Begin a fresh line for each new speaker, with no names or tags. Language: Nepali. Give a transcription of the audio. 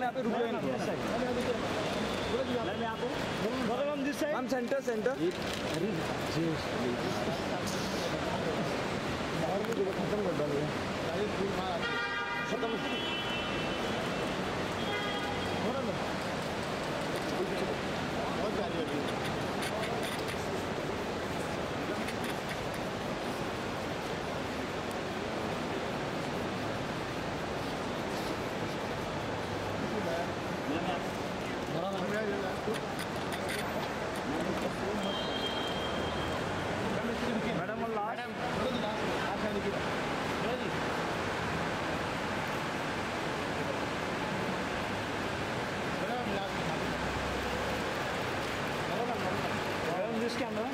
यहाँ पे रुके
ma'am this side
ma'am centre centre.
jusqu'à mort.